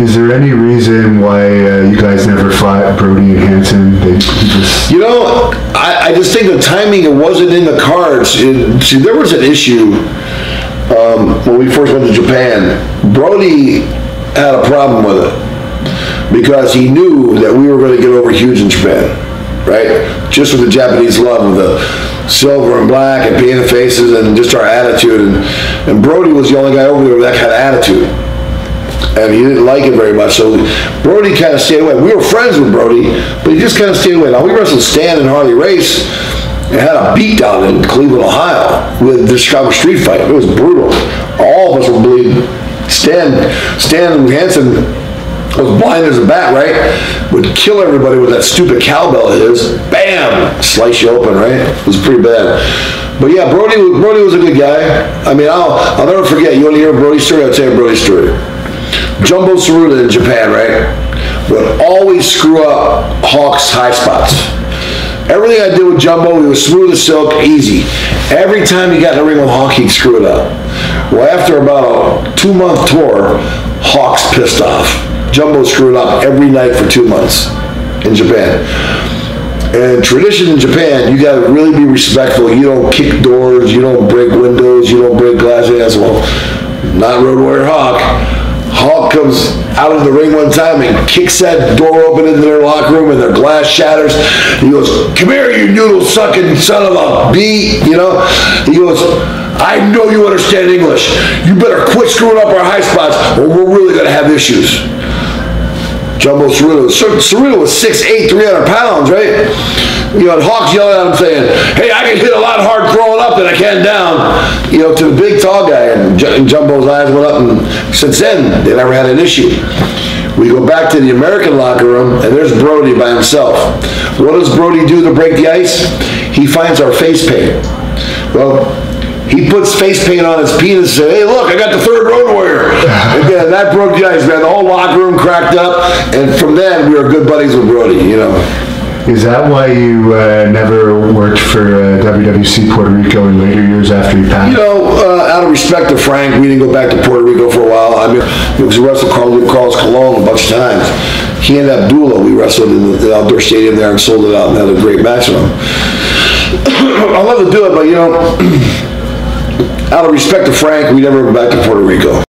Is there any reason why uh, you guys never fought Brody and Hansen? They just You know, I, I just think the timing, it wasn't in the cards. It- See, there was an issue, um, when we first went to Japan. Brody had a problem with it. Because he knew that we were gonna get over huge in Japan, right? Just with the Japanese love, of the silver and black and painted faces and just our attitude. And, and Brody was the only guy over there with that kind of attitude and he didn't like it very much. So Brody kind of stayed away. We were friends with Brody, but he just kind of stayed away. Now we wrestled Stan and Harley Race and had a beat down in Cleveland, Ohio, with the Chicago Street Fight. It was brutal. All of us were bleeding. Stan, Stan Hansen was blind as a bat, right? Would kill everybody with that stupid cowbell of his. Bam! Slice you open, right? It was pretty bad. But yeah, Brody, Brody was a good guy. I mean, I'll, I'll never forget. You want to hear Brody's story? I'll tell you Brody's story. Jumbo Tsuruta in Japan, right? Would always screw up Hawk's high spots. Everything I did with Jumbo, he was smooth as silk, easy. Every time he got in the ring with Hawk, he'd screw it up. Well, after about a two-month tour, Hawk's pissed off. Jumbo screwed up every night for two months in Japan. And tradition in Japan, you gotta really be respectful. You don't kick doors, you don't break windows, you don't break glass hands. Well, not Road Warrior Hawk. Out of the ring one time and kicks that door open into their locker room and their glass shatters. He goes, come here, you noodle sucking son of a bee, you know? He goes, I know you understand English. You better quit screwing up our high spots or we're really gonna have issues. Jumbo Tsuruta. Cer- Tsuruta was 6'8", 300 pounds, right? You know, Hawks yelling at him saying, hey, I can hit a lot hard throwing up than I can down, you know, to the big tall guy. And Ju- and Jumbo's eyes went up and since then, they never had an issue. We go back to the American locker room and there's Brody by himself. What does Brody do to break the ice? He finds our face paint. Well, he puts face paint on his penis and said, hey, look, I got the third road warrior. And then that broke the ice, man. The whole locker room cracked up. And from then, we were good buddies with Brody, you know. is that why you uh, never worked for uh, WWC Puerto Rico in later years after you passed? You know, uh, out of respect to Frank, we didn't go back to Puerto Rico for a while. I mean, because we wrestled Carl, Carlos Colon a bunch of times. He and Abdullah, we wrestled in the, the outdoor stadium there and sold it out and had a great match with him. I love to do it, but you know, out of respect to Frank, we never went back to Puerto Rico.